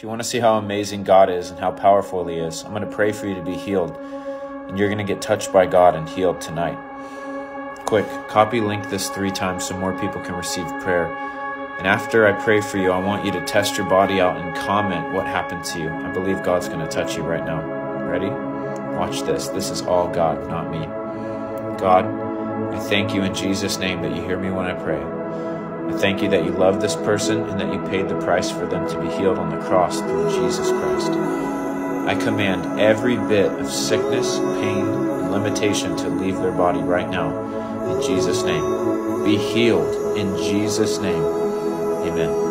If you want to see how amazing God is and how powerful He is, I'm going to pray for you to be healed. And you're going to get touched by God and healed tonight. Quick, copy link this three times so more people can receive prayer. And after I pray for you, I want you to test your body out and comment what happened to you. I believe God's going to touch you right now. Ready? Watch this. This is all God, not me. God, I thank you in Jesus' name that you hear me when I pray. I thank you that you love this person and that you paid the price for them to be healed on the cross through Jesus Christ. I command every bit of sickness, pain, and limitation to leave their body right now in Jesus' name. Be healed in Jesus' name. Amen.